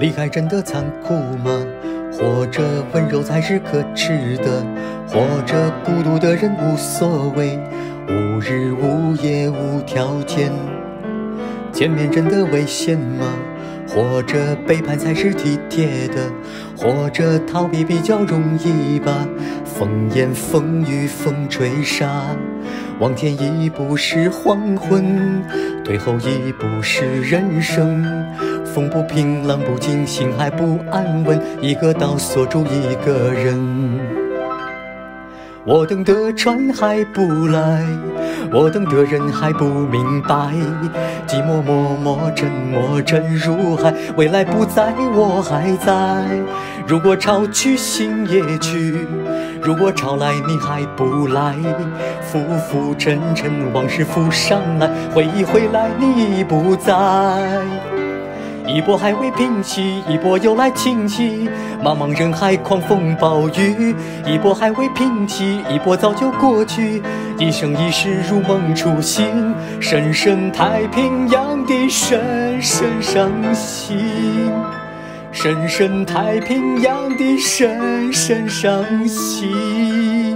离开真的残酷吗？或者温柔才是可耻的？或者孤独的人无所谓，无日无夜无条件？见面真的危险吗？或者背叛才是体贴的？或者逃避比较容易吧？风言风语风吹沙，往前一步是黄昏，退后一步是人生。风不平，浪不静，心还不安稳，一个岛锁住一个人。我等的船还不来，我等的人还不明白，寂寞默默沉默沉入海，未来不在，我还在。如果潮去心也去，如果潮来你还不来，浮浮沉沉往事浮上来，回忆回来你已不在。一波还未平息，一波又来侵袭。茫茫人海，狂风暴雨。一波还未平息，一波早就过去。一生一世如梦初醒，深深太平洋的深深伤心，深深太平洋的深深伤心。